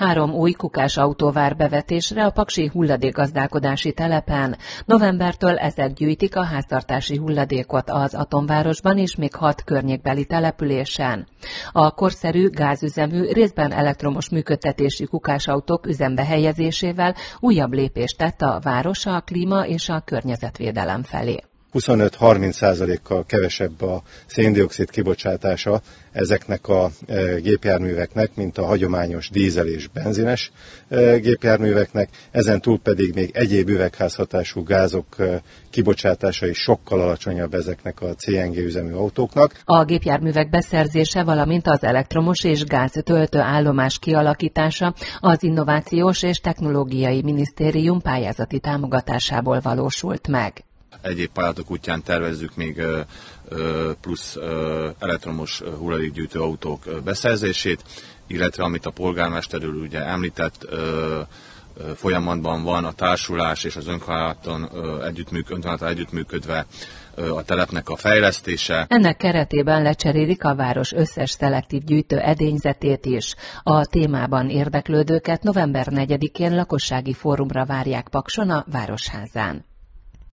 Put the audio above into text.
Három új kukás autó vár bevetésre a Paksi hulladékgazdálkodási telepen. Novembertől ezek gyűjtik a háztartási hulladékot az Atomvárosban és még hat környékbeli településen. A korszerű, gázüzemű, részben elektromos működtetésű kukásautók üzembe helyezésével újabb lépést tett a város a klíma és a környezetvédelem felé. 25-30%-kal kevesebb a széndiokszid kibocsátása ezeknek a e, gépjárműveknek, mint a hagyományos dízel és benzines e, gépjárműveknek, ezen túl pedig még egyéb üvegházhatású gázok e, kibocsátása is sokkal alacsonyabb ezeknek a CNG üzemű autóknak. A gépjárművek beszerzése, valamint az elektromos és gáz állomás kialakítása az Innovációs és Technológiai Minisztérium pályázati támogatásából valósult meg. Egyéb pályázatok útján tervezzük még plusz elektromos hulladékgyűjtő autók beszerzését, illetve amit a polgármester úr ugye említett, folyamatban van a társulás és az önkormányzaton együttműk, együttműködve a telepnek a fejlesztése. Ennek keretében lecserélik a város összes szelektív gyűjtő edényzetét is. A témában érdeklődőket november 4-én lakossági fórumra várják Pakson a Városházán.